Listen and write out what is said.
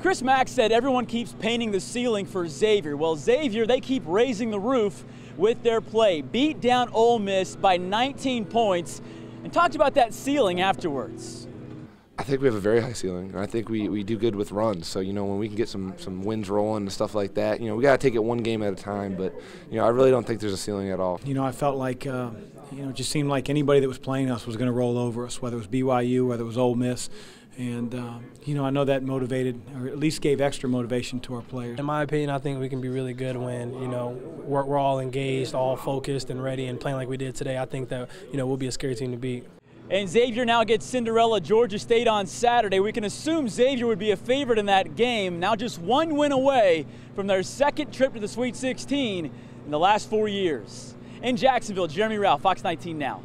Chris Mack said everyone keeps painting the ceiling for Xavier. Well, Xavier, they keep raising the roof with their play. Beat down Ole Miss by 19 points and talked about that ceiling afterwards. I think we have a very high ceiling. I think we, we do good with runs. So, you know, when we can get some, some wins rolling and stuff like that, you know, we got to take it one game at a time. But, you know, I really don't think there's a ceiling at all. You know, I felt like, uh, you know, it just seemed like anybody that was playing us was going to roll over us, whether it was BYU, whether it was Ole Miss. And, uh, you know, I know that motivated, or at least gave extra motivation to our players. In my opinion, I think we can be really good when, you know, we're, we're all engaged, all focused and ready and playing like we did today. I think that, you know, we'll be a scary team to beat. And Xavier now gets Cinderella Georgia State on Saturday. We can assume Xavier would be a favorite in that game. Now just one win away from their second trip to the Sweet 16 in the last four years. In Jacksonville, Jeremy Rauch, Fox 19 now.